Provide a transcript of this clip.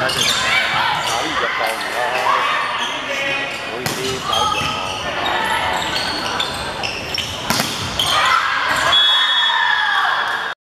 Thế thì bạn hãy ra.